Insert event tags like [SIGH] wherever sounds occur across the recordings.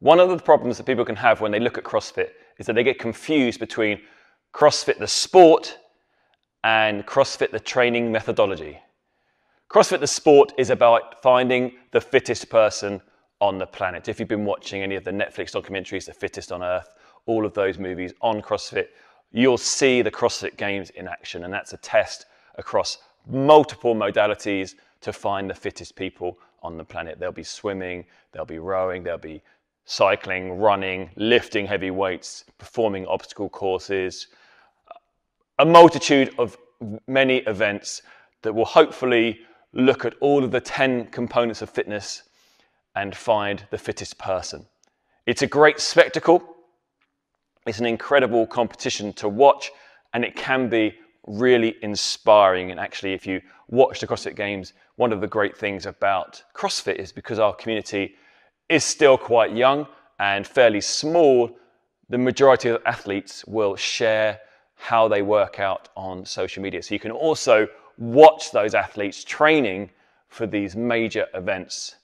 One of the problems that people can have when they look at CrossFit is that they get confused between CrossFit the sport and CrossFit the training methodology. CrossFit the sport is about finding the fittest person on the planet. If you've been watching any of the Netflix documentaries, The Fittest on Earth, all of those movies on CrossFit, you'll see the CrossFit Games in action. And that's a test across multiple modalities to find the fittest people on the planet. There'll be swimming, there'll be rowing, there'll be cycling, running, lifting heavy weights, performing obstacle courses, a multitude of many events that will hopefully look at all of the 10 components of fitness and find the fittest person. It's a great spectacle. It's an incredible competition to watch, and it can be really inspiring. And actually, if you watch the CrossFit Games, one of the great things about CrossFit is because our community is still quite young and fairly small, the majority of athletes will share how they work out on social media. So you can also watch those athletes training for these major events.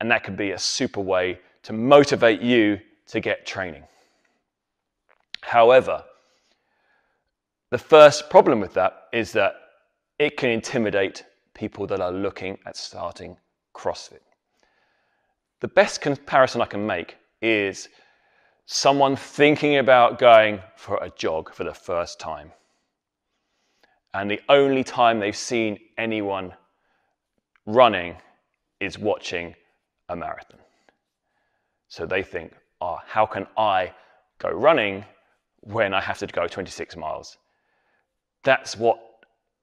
And that could be a super way to motivate you to get training. However, the first problem with that is that it can intimidate people that are looking at starting CrossFit. The best comparison I can make is someone thinking about going for a jog for the first time. And the only time they've seen anyone running is watching a marathon. So they think, oh, how can I go running when I have to go 26 miles? That's what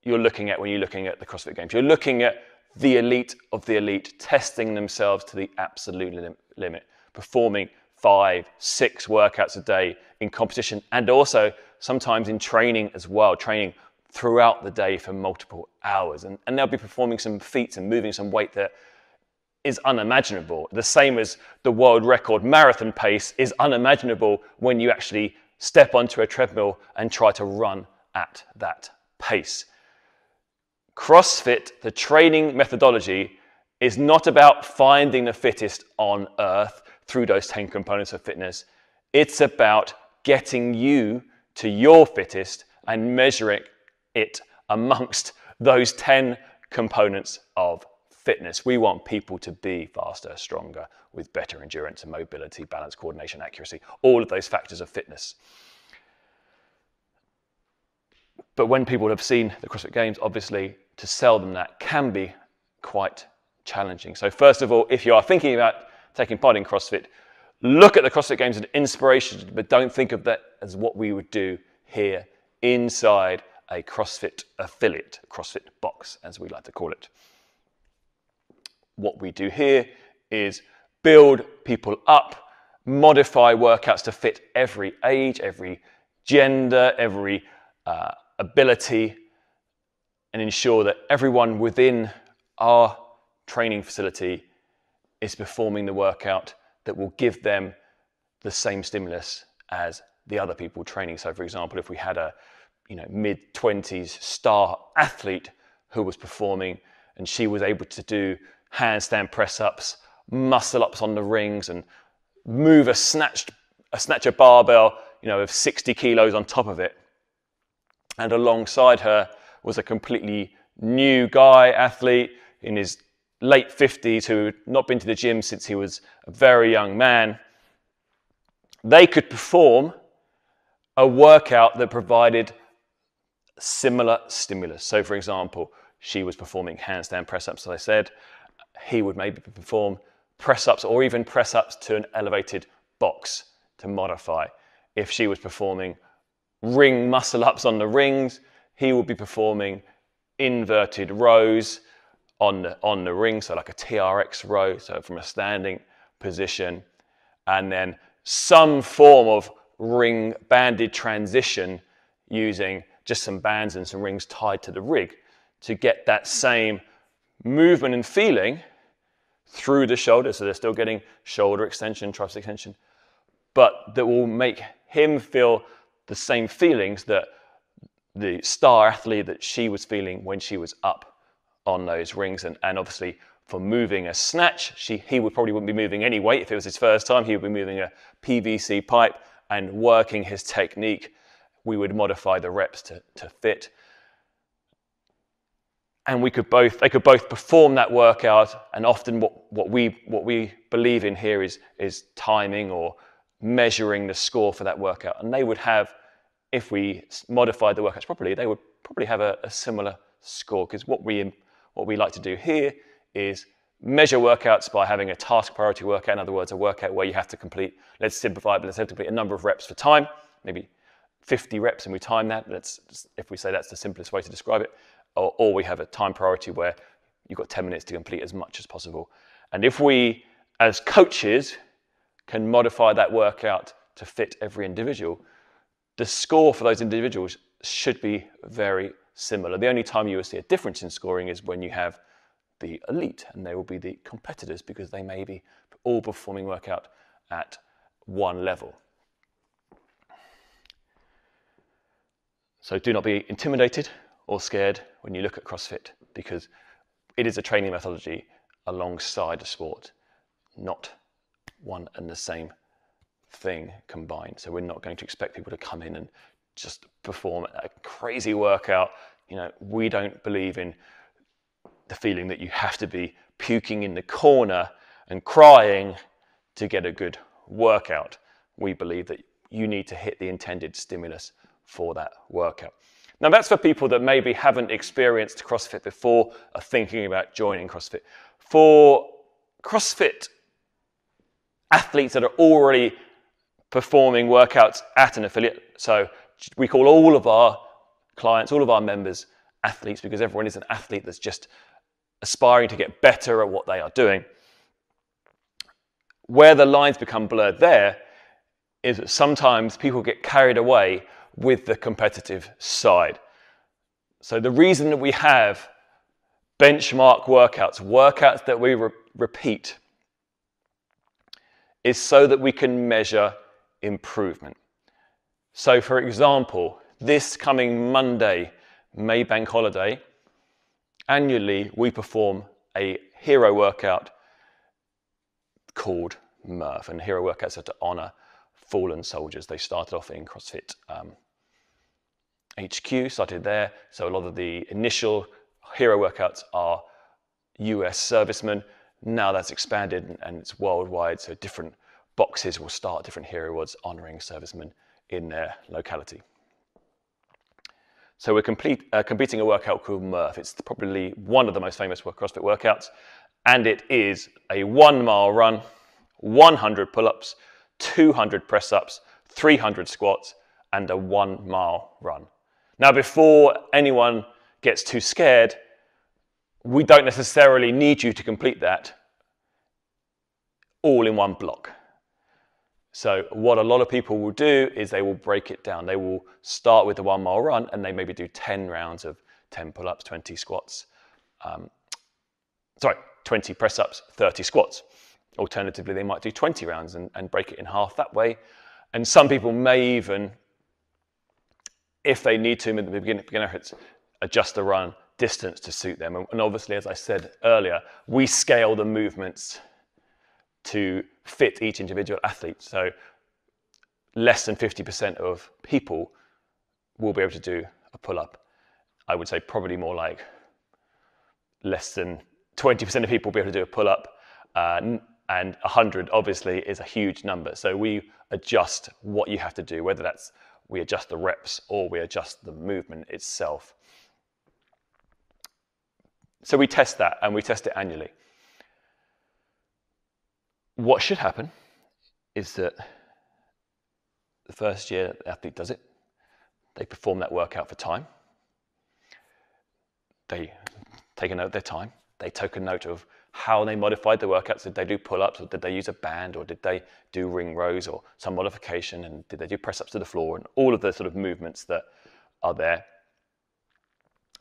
you're looking at when you're looking at the CrossFit Games. You're looking at the elite of the elite testing themselves to the absolute lim- limit, performing five, six workouts a day in competition and also sometimes in training as well, training throughout the day for multiple hours. And, and they'll be performing some feats and moving some weight that is unimaginable. The same as the world record marathon pace is unimaginable when you actually step onto a treadmill and try to run at that pace. CrossFit, the training methodology, is not about finding the fittest on earth through those 10 components of fitness. It's about getting you to your fittest and measuring it amongst those 10 components of fitness. We want people to be faster, stronger, with better endurance and mobility, balance, coordination, accuracy, all of those factors of fitness. But when people have seen the CrossFit Games, obviously to sell them that can be quite challenging. So, first of all, if you are thinking about taking part in CrossFit, look at the CrossFit Games as an inspiration, but don't think of that as what we would do here inside a CrossFit affiliate, CrossFit box, as we like to call it. What we do here is build people up, modify workouts to fit every age, every gender, every uh, ability, and ensure that everyone within our training facility is performing the workout that will give them the same stimulus as the other people training. So, for example, if we had a you know mid 20s star athlete who was performing and she was able to do handstand press ups, muscle ups on the rings, and move a snatched a snatch a barbell, you know, of 60 kilos on top of it. And alongside her was a completely new guy athlete in his late 50s who had not been to the gym since he was a very young man, they could perform a workout that provided similar stimulus. So, for example, she was performing handstand press ups, as I said. He would maybe perform press ups or even press ups to an elevated box to modify. If she was performing ring muscle ups on the rings, he will be performing inverted rows on the, on the ring, so like a TRX row, so from a standing position, and then some form of ring banded transition using just some bands and some rings tied to the rig to get that same movement and feeling through the shoulder. So they're still getting shoulder extension, tricep extension, but that will make him feel the same feelings that the star athlete that she was feeling when she was up on those rings. And, and obviously, for moving a snatch. She, he would probably wouldn't be moving any weight if it was his first time. He would be moving a PVC pipe and working his technique. We would modify the reps to, to fit. And we could both, they could both perform that workout. And often what, what, we, what we believe in here is, is timing or measuring the score for that workout. And they would have, if we modified the workouts properly, they would probably have a, a similar score. Because what we, what we like to do here is measure workouts by having a task priority workout. In other words, a workout where you have to complete, let's simplify it, but let's have to complete a number of reps for time, maybe 50 reps and we time that. That's, if we say that's the simplest way to describe it. Or, or we have a time priority where you've got 10 minutes to complete as much as possible. And if we, as coaches, can modify that workout to fit every individual, the score for those individuals should be very similar. The only time you will see a difference in scoring is when you have the elite, and they will be the competitors because they may be all performing workout at one level. So do not be intimidated or scared when you look at CrossFit because it is a training methodology alongside a sport, not one and the same thing combined. So we're not going to expect people to come in and just perform a crazy workout. You know, we don't believe in the feeling that you have to be puking in the corner and crying to get a good workout. We believe that you need to hit the intended stimulus for that workout. Now, that's for people that maybe haven't experienced CrossFit before, are thinking about joining CrossFit. For CrossFit athletes that are already performing workouts at an affiliate, so we call all of our clients, all of our members, athletes because everyone is an athlete that's just aspiring to get better at what they are doing. Where the lines become blurred there is that sometimes people get carried away with the competitive side. So the reason that we have benchmark workouts, workouts that we re- repeat, is so that we can measure improvement. So, for example, this coming Monday, May Bank holiday, annually we perform a hero workout called Murph. And hero workouts are to honor fallen soldiers. They started off in CrossFit um, HQ, started there. So a lot of the initial hero workouts are US servicemen. Now that's expanded and it's worldwide. So different boxes will start different hero awards honoring servicemen in their locality. So we're complete, uh, competing a workout called Murph. It's probably one of the most famous CrossFit workouts, and it is a one mile run, 100 pull-ups, 200 press-ups, 300 squats, and a one mile run. Now, before anyone gets too scared, we don't necessarily need you to complete that all in one block. So what a lot of people will do is they will break it down. They will start with the one mile run and they maybe do 10 rounds of 10 pull-ups, 20 squats, um, sorry, 20 press-ups, 30 squats. Alternatively, they might do 20 rounds and, and break it in half that way. And some people may even, if they need to, in the beginning, beginner hits, adjust the run distance to suit them. And obviously, as I said earlier, we scale the movements to fit each individual athlete. So less than 50% of people will be able to do a pull up. I would say probably more like less than 20% of people will be able to do a pull up. Uh, and 100 obviously is a huge number. So we adjust what you have to do, whether that's we adjust the reps or we adjust the movement itself. So we test that and we test it annually what should happen is that the first year the athlete does it, they perform that workout for time, they take a note of their time, they take a note of how they modified the workouts. Did they do pull ups, or did they use a band, or did they do ring rows, or some modification, and did they do press ups to the floor, and all of the sort of movements that are there.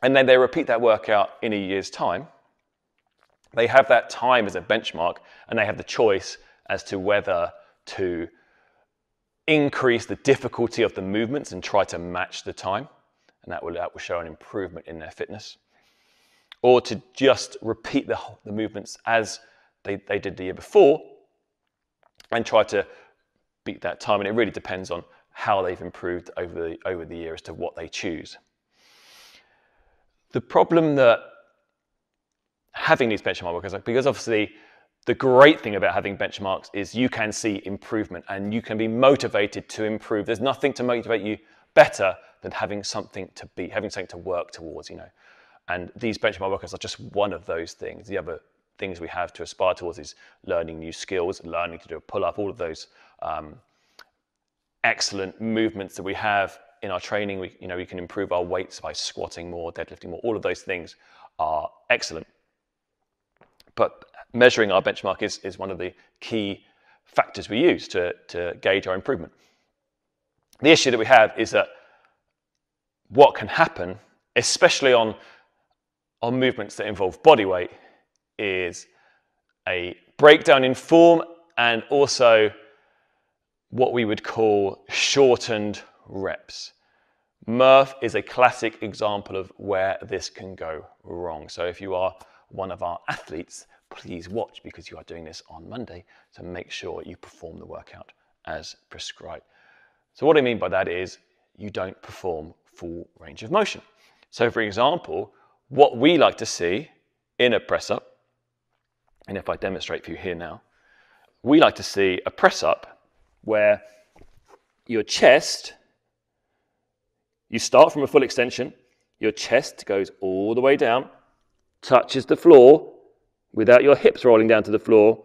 And then they repeat that workout in a year's time they have that time as a benchmark and they have the choice as to whether to increase the difficulty of the movements and try to match the time. And that will, that will show an improvement in their fitness. or to just repeat the, the movements as they, they did the year before and try to beat that time. And it really depends on how they've improved over the, over the year as to what they choose. The problem that having these benchmark workouts, because obviously the great thing about having benchmarks is you can see improvement and you can be motivated to improve. There's nothing to motivate you better than having something to be, having something to work towards, you know. And these benchmark workouts are just one of those things. The other things we have to aspire towards is learning new skills, learning to do a pull up, all of those um, excellent movements that we have in our training. We, you know, we can improve our weights by squatting more, deadlifting more. All of those things are excellent. But measuring our benchmark is, is one of the key factors we use to, to gauge our improvement. The issue that we have is that what can happen, especially on, on movements that involve body weight, is a breakdown in form and also what we would call shortened reps. Murph is a classic example of where this can go wrong. So if you are one of our athletes, please watch because you are doing this on Monday to make sure you perform the workout as prescribed. So what I mean by that is you don't perform full range of motion. So for example, what we like to see in a press up, and if I demonstrate for you here now, we like to see a press up where your chest, you start from a full extension, your chest goes all the way down, touches the floor without your hips rolling down to the floor,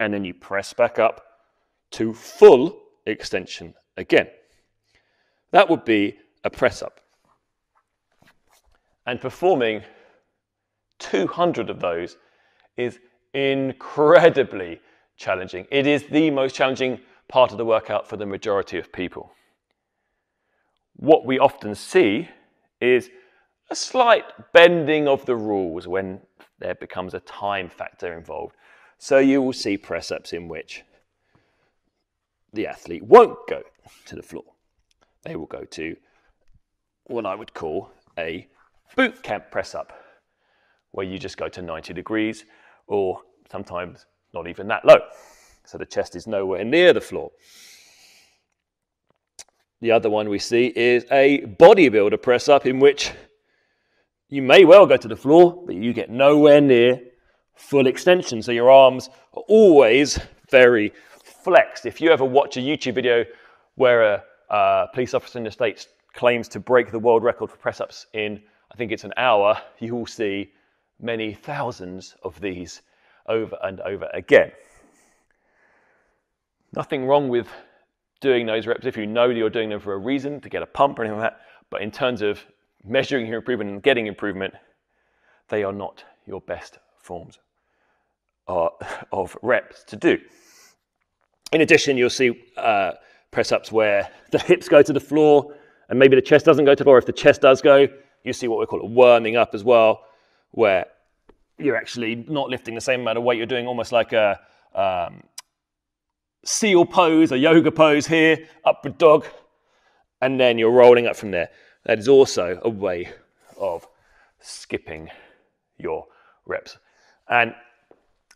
and then you press back up to full extension again. That would be a press up. And performing 200 of those is incredibly challenging. It is the most challenging part of the workout for the majority of people. What we often see is a slight bending of the rules when there becomes a time factor involved. So you will see press ups in which the athlete won't go to the floor. They will go to what I would call a boot camp press up, where you just go to 90 degrees or sometimes not even that low. So the chest is nowhere near the floor. The other one we see is a bodybuilder press up in which you may well go to the floor, but you get nowhere near full extension. So your arms are always very flexed. If you ever watch a YouTube video where a, police officer in the States claims to break the world record for press ups in, I think it's an hour, you will see many thousands of these over and over again. Nothing wrong with doing those reps if you know that you're doing them for a reason, to get a pump or anything like that. But in terms of measuring your improvement and getting improvement, they are not your best forms [LAUGHS] of reps to do. In addition, you'll see uh, press ups where the hips go to the floor and maybe the chest doesn't go to the floor. If the chest does go, you see what we call a worming up as well, where you're actually not lifting the same amount of weight. You're doing almost like a um, seal pose, a yoga pose here, upward dog, and then you're rolling up from there. That is also a way of skipping your reps. And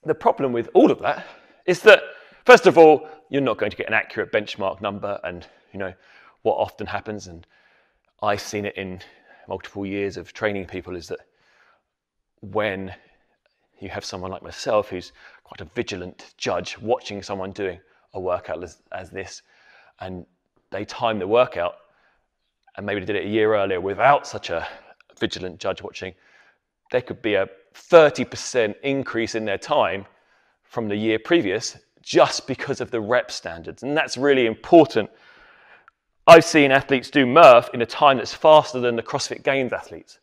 the problem with all of that is that, first of all, you're not going to get an accurate benchmark number. And, you know, what often happens, and I've seen it in multiple years of training people, is that when you have someone like myself who's quite a vigilant judge watching someone doing a workout as, as this, and they time the workout, and maybe they did it a year earlier without such a vigilant judge watching, there could be a 30% increase in their time from the year previous just because of the rep standards. And that's really important. I've seen athletes do Murph in a time that's faster than the CrossFit Games athletes,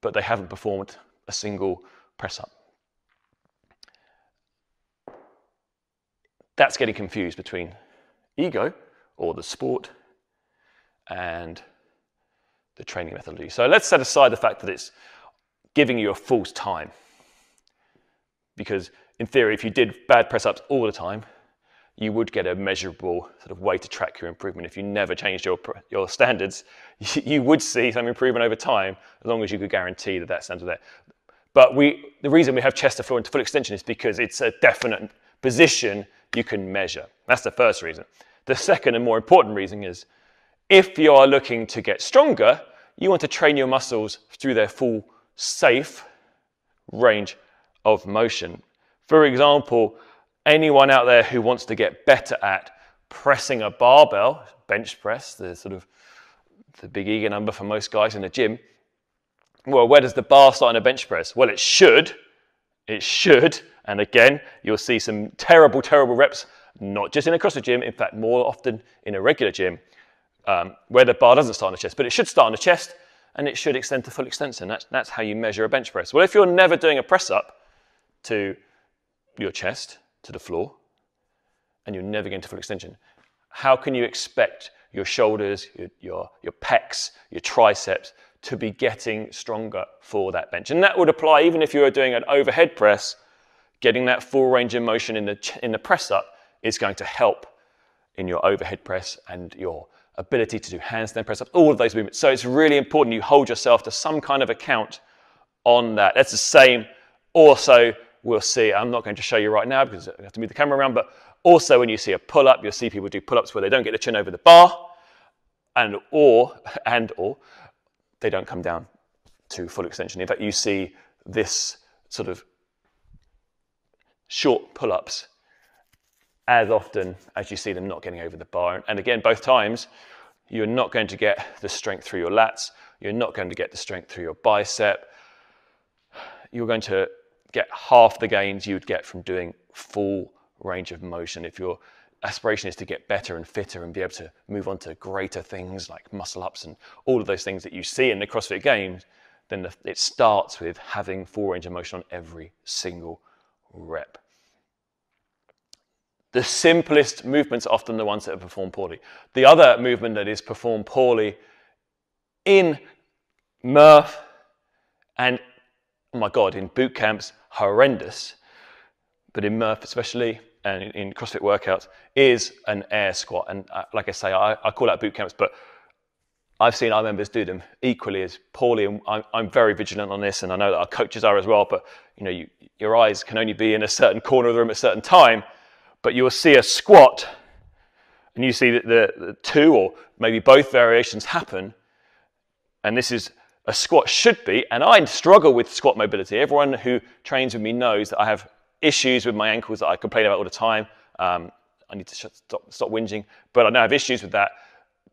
but they haven't performed a single press up. That's getting confused between ego or the sport and the training methodology. So let's set aside the fact that it's giving you a false time. Because in theory, if you did bad press ups all the time, you would get a measurable sort of way to track your improvement. If you never changed your, your standards, [LAUGHS] you would see some improvement over time as long as you could guarantee that that standard there. But we, the reason we have chest to floor into full extension is because it's a definite position you can measure. That's the first reason. The second and more important reason is if you are looking to get stronger, you want to train your muscles through their full safe range of motion. For example, anyone out there who wants to get better at pressing a barbell, bench press, the sort of the big ego number for most guys in the gym. Well, where does the bar start in a bench press? Well, it should. It should. And again, you'll see some terrible, terrible reps, not just in a CrossFit gym, in fact, more often in a regular gym, um, where the bar doesn't start on the chest. But it should start on the chest and it should extend to full extension. That's, that's how you measure a bench press. Well, if you're never doing a press up to your chest, to the floor, and you're never getting to full extension, how can you expect your shoulders, your, your, your pecs, your triceps to be getting stronger for that bench? And that would apply even if you were doing an overhead press, getting that full range of motion in the, in the press up is going to help in your overhead press and your ability to do handstand press ups, all of those movements. So it's really important you hold yourself to some kind of account on that. That's the same also we'll see, I'm not going to show you right now because I have to move the camera around, but also when you see a pull-up, you'll see people do pull-ups where they don't get the chin over the bar and or, [LAUGHS] and or they don't come down to full extension. In fact, you see this sort of short pull-ups as often as you see them not getting over the bar. And again, both times, you're not going to get the strength through your lats, you're not going to get the strength through your bicep. You're going to get half the gains you would get from doing full range of motion. If your aspiration is to get better and fitter and be able to move on to greater things like muscle ups and all of those things that you see in the CrossFit Games, then it starts with having full range of motion on every single rep. The simplest movements are often the ones that are performed poorly. The other movement that is performed poorly in Murph and, oh my God, in boot camps horrendous, but in Murph especially, and in, CrossFit workouts, is an air squat. And uh, like I say, I, I, call out boot camps, but I've seen our members do them equally as poorly, and I'm, I'm, very vigilant on this, and I know that our coaches are as well. But you know, you, your eyes can only be in a certain corner of the room at a certain time, but you will see a squat, and you see that the, the two or maybe both variations happen, and this is a squat should be, and I struggle with squat mobility. Everyone who trains with me knows that I have issues with my ankles that I complain about all the time. Um, I need to stop, stop whinging, but I now have issues with that.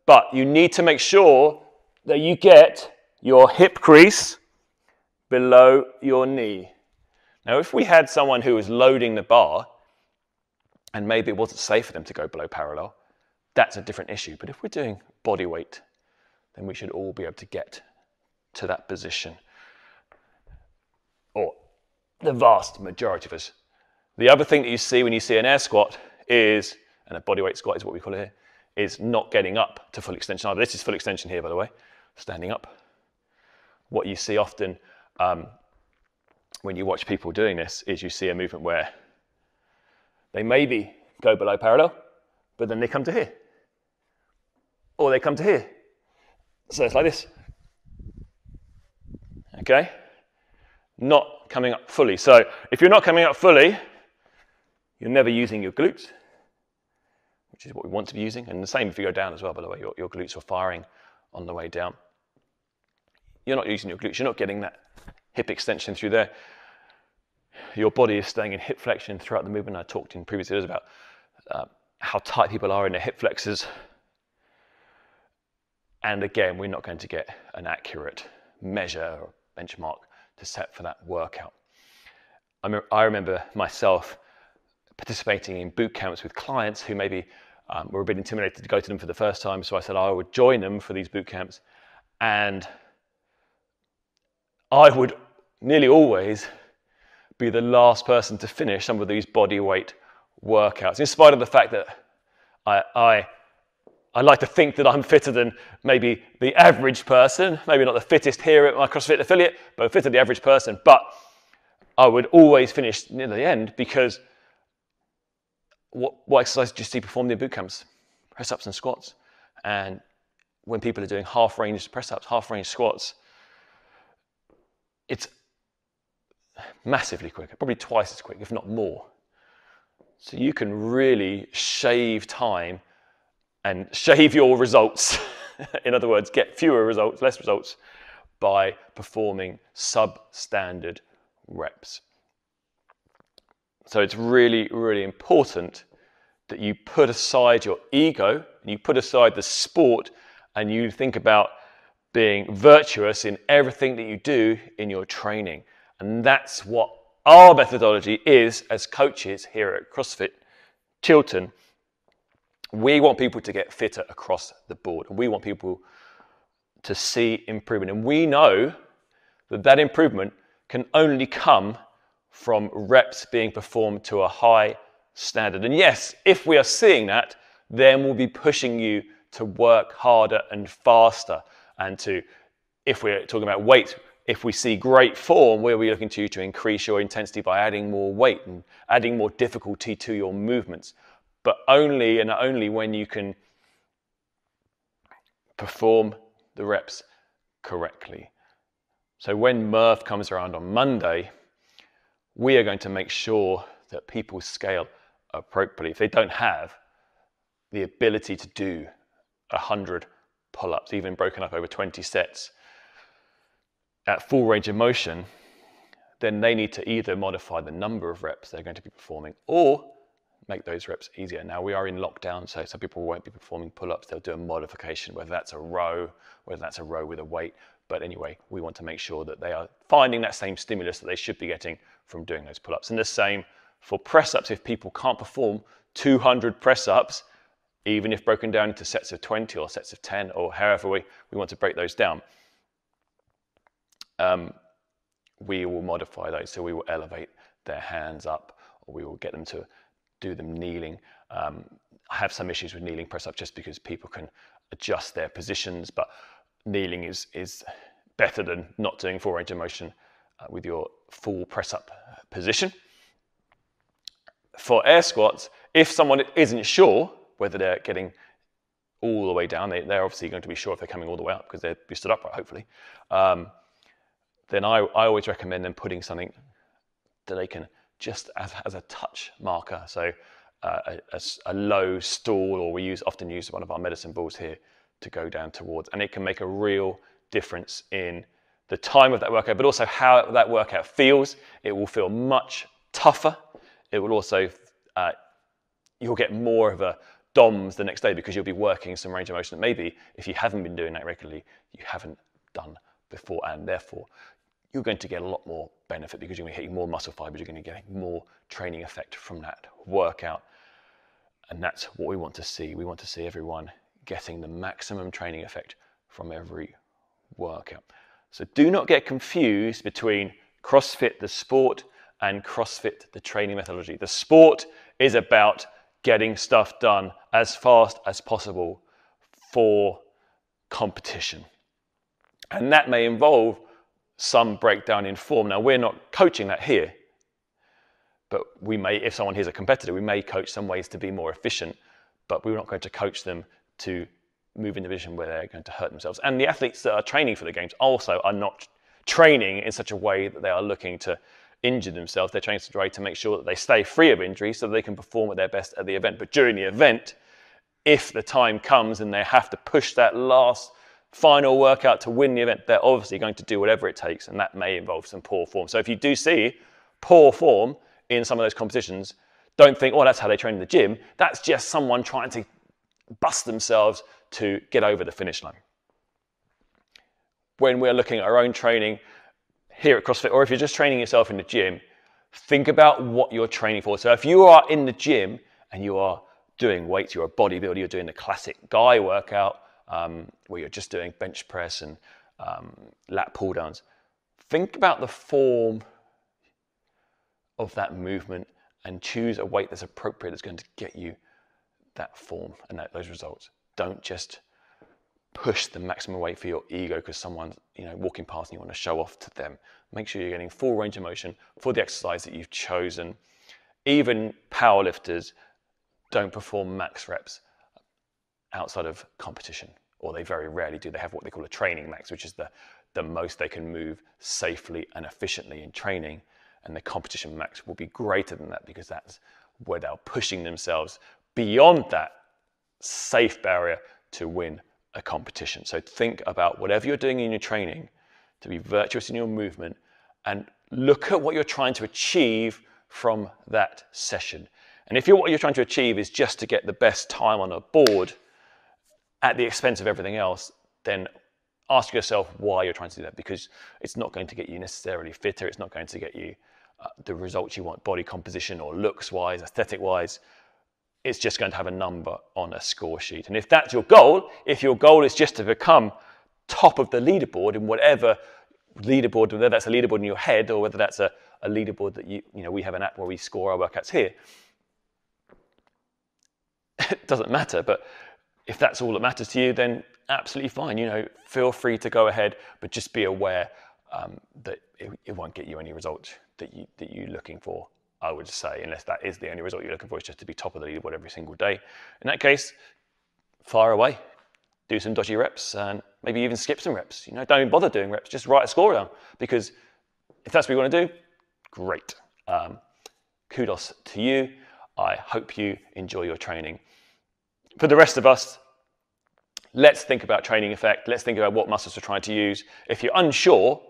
But you need to make sure that you get your hip crease below your knee. Now, if we had someone who was loading the bar, and maybe it wasn't safe for them to go below parallel, that's a different issue. But if we're doing body weight, then we should all be able to get to that position. Or the vast majority of us. The other thing that you see when you see an air squat is, and a body weight squat is what we call it here, is not getting up to full extension. Either this is full extension here, by the way, standing up. What you see often um, when you watch people doing this is you see a movement where they maybe go below parallel, but then they come to here. Or they come to here. So it's like this okay? Not coming up fully. So if you're not coming up fully, you're never using your glutes, which is what we want to be using. And the same if you go down as well, by the way, your, your glutes are firing on the way down. You're not using your glutes, you're not getting that hip extension through there. Your body is staying in hip flexion throughout the movement. I talked in previous videos about uh, how tight people are in their hip flexors. And again, we're not going to get an accurate measure or benchmark to set for that workout. I, remember myself participating in boot camps with clients who maybe um, were a bit intimidated to go to them for the first time. So I said I would join them for these boot camps. And I would nearly always be the last person to finish some of these body weight workouts, in spite of the fact that I, I I like to think that I'm fitter than maybe the average person, maybe not the fittest here at my CrossFit affiliate, but fitter than the average person. But I would always finish near the end because what, what exercises do you see performed in boot camps? Press ups and squats. And when people are doing half range press ups, half range squats, it's massively quicker, probably twice as quick, if not more. So you can really shave time and [LAUGHS] shave your results. [LAUGHS] In other words, get fewer results, less results by performing substandard reps. So it's really, really important that you put aside your ego and you put aside the sport and you think about being virtuous in everything that you do in your training. And that's what our methodology is as coaches here at CrossFit Chiltern. We want people to get fitter across the board, and we want people to see improvement. And we know that that improvement can only come from reps being performed to a high standard. And yes, if we are seeing that, then we'll be pushing you to work harder and faster and to, if we're talking about weight, if we see great form, we'll be looking to you to increase your intensity by adding more weight and adding more difficulty to your movements. But only and only when you can perform the reps correctly. So when Murph comes around on Monday, we are going to make sure that people scale appropriately. If they don't have the ability to do 100 pull ups, even broken up over 20 sets at full range of motion, then they need to either modify the number of reps they're going to be performing or make those reps easier. Now we are in lockdown, so some people won't be performing pull-ups. They'll do a modification, whether that's a row, whether that's a row with a weight. But anyway, we want to make sure that they are finding that same stimulus that they should be getting from doing those pull-ups. And the same for press-ups. If people can't perform 200 press-ups, even if broken down into sets of 20 or sets of 10 or however we, we want to break those down, um, we will modify those. So we will elevate their hands up or we will get them to do them kneeling. Um, I have some issues with kneeling press-ups just because people can adjust their positions, but kneeling is, is better than not doing full range of motion uh, with your full press up position. For air squats, if someone isn't sure whether they're getting all the way down, they, are obviously going to be sure if they're coming all the way up because they'll be stood upright, hopefully. Um, then I, I always recommend them putting something that they can just as, as a touch marker. So uh, a, a, a, low stool, or we use often use one of our medicine balls here to go down towards, and it can make a real difference in the time of that workout, but also how that workout feels. It will feel much tougher. It will also uh, you'll get more of a DOMS the next day because you'll be working some range of motion that maybe if you haven't been doing that regularly, you haven't done before, and therefore you're going to get a lot more benefit because you're going to be hitting more muscle fibers, you're going to get more training effect from that workout. And that's what we want to see. We want to see everyone getting the maximum training effect from every workout. So do not get confused between CrossFit, the sport, and CrossFit, the training methodology. The sport is about getting stuff done as fast as possible for competition. And that may involve some breakdown in form. Now, we're not coaching that here, but we may, if someone here's a competitor, we may coach some ways to be more efficient, but we're not going to coach them to move in a division where they're going to hurt themselves. And the athletes that are training for the games also are not training in such a way that they are looking to injure themselves. They're training a way to make sure that they stay free of injury so they can perform at their best at the event. But during the event, if the time comes and they have to push that last final workout to win the event, they're obviously going to do whatever it takes, and that may involve some poor form. So if you do see poor form in some of those competitions, don't think, oh, that's how they train in the gym. That's just someone trying to bust themselves to get over the finish line. When we're looking at our own training here at CrossFit, or if you're just training yourself in the gym, think about what you're training for. So if you are in the gym and you are doing weights, you're a bodybuilder, you're doing the classic guy workout, um, where you're just doing bench press and um, lat pull downs. Think about the form of that movement and choose a weight that's appropriate that's going to get you that form and that, those results. Don't just push the maximum weight for your ego because someone's you know walking past and you want to show off to them. Make sure you're getting full range of motion for the exercise that you've chosen. Even powerlifters don't perform max reps outside of competition, or they very rarely do. They have what they call a training max, which is the, the most they can move safely and efficiently in training. And the competition max will be greater than that because that's where they're pushing themselves beyond that safe barrier to win a competition. So think about whatever you're doing in your training to be virtuous in your movement and look at what you're trying to achieve from that session. And if you're, what you're trying to achieve is just to get the best time on a board at the expense of everything else, then ask yourself why you're trying to do that because it's not going to get you necessarily fitter. It's not going to get you uh, the results you want, body composition or looks wise, aesthetic wise. It's just going to have a number on a score sheet. And if that's your goal, if your goal is just to become top of the leaderboard in whatever leaderboard, whether that's a leaderboard in your head or whether that's a, a leaderboard that you, you know, we have an app where we score our workouts here. It [LAUGHS] doesn't matter, but if that's all that matters to you, then absolutely fine. You know, feel free to go ahead, but just be aware um, that it, it, won't get you any results that you that you're looking for. I would say, unless that is the only result you're looking for, is just to be top of the leaderboard every single day. In that case, fire away, do some dodgy reps, and maybe even skip some reps. You know, don't even bother doing reps. Just write a score down because if that's what you want to do, great. Um, kudos to you. I hope you enjoy your training. For the rest of us, let's think about training effect. Let's think about what muscles we're trying to use. If you're unsure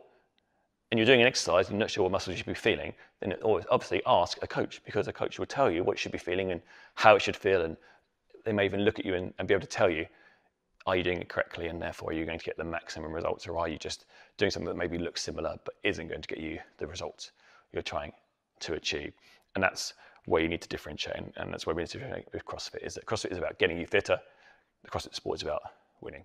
and you're doing an exercise and you're not sure what muscles you should be feeling, then always obviously ask a coach because a coach will tell you what you should be feeling and how it should feel. And they may even look at you and, and be able to tell you, are you doing it correctly? And therefore, are you going to get the maximum results? Or are you just doing something that maybe looks similar but isn't going to get you the results you're trying to achieve? And that's where you need to differentiate. And, and that's where we need to differentiate with CrossFit is that CrossFit is about getting you fitter. The CrossFit sport is about winning.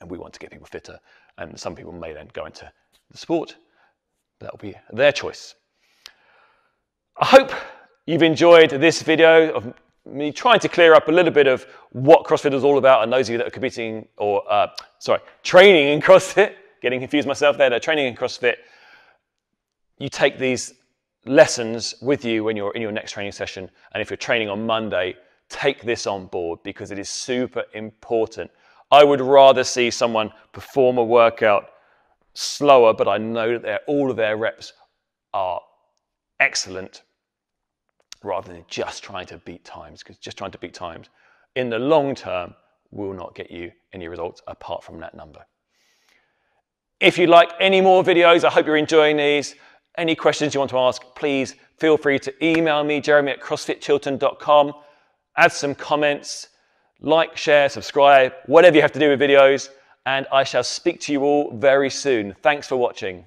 And we want to get people fitter. And some people may then go into the sport. That will be their choice. I hope you've enjoyed this video of me trying to clear up a little bit of what CrossFit is all about and those of you that are competing or, uh, sorry, training in [LAUGHS] CrossFit, getting confused myself there, they're training in CrossFit. You take these lessons with you when you're in your next training session. And if you're training on Monday, take this on board because it is super important. I would rather see someone perform a workout slower, but I know that all of their reps are excellent rather than just trying to beat times because just trying to beat times in the long term will not get you any results apart from that number. If you'd like any more videos, I hope you're enjoying these. Any questions you want to ask, please feel free to email me, jeremy at crossfitchiltern.com. Add some comments, like, share, subscribe, whatever you have to do with videos, and I shall speak to you all very soon. Thanks for watching.